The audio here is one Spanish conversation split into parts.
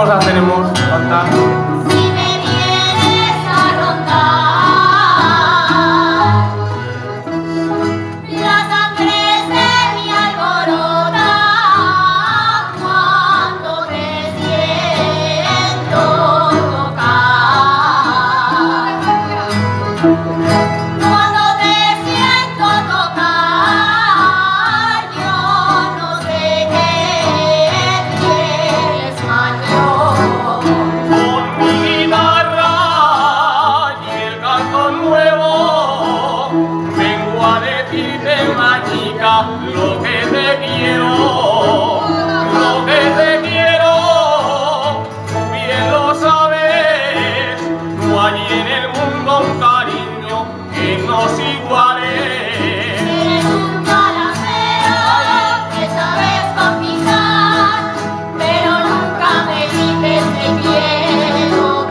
famosas tenemos? ¿Cuántas?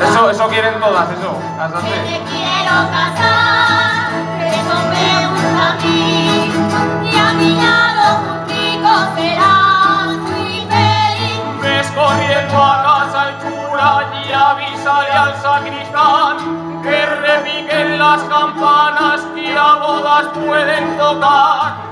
Eso, eso quieren todas, eso. Que te quiero casar, avísale al sacristán que repiquen las campanas y a bodas pueden tocar.